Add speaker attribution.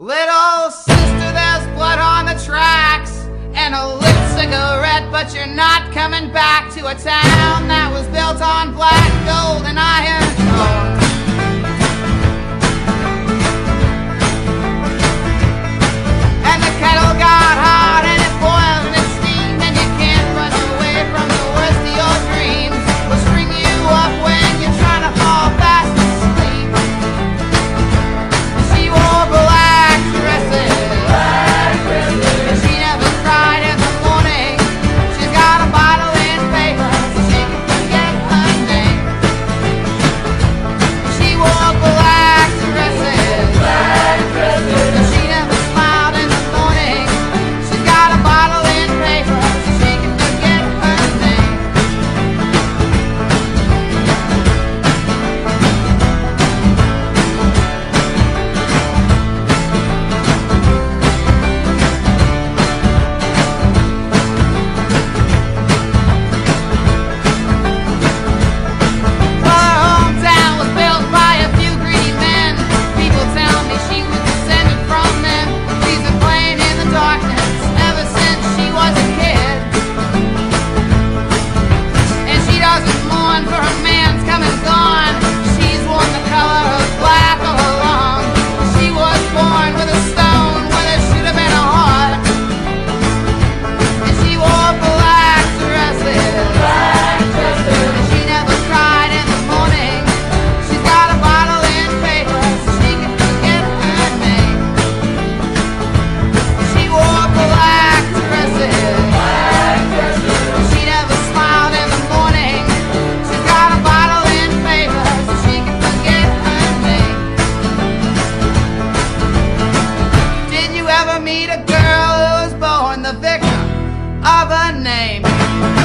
Speaker 1: Little sister, there's blood on the tracks and a lit cigarette, but you're not coming back to a town that was built on black gold and iron. name.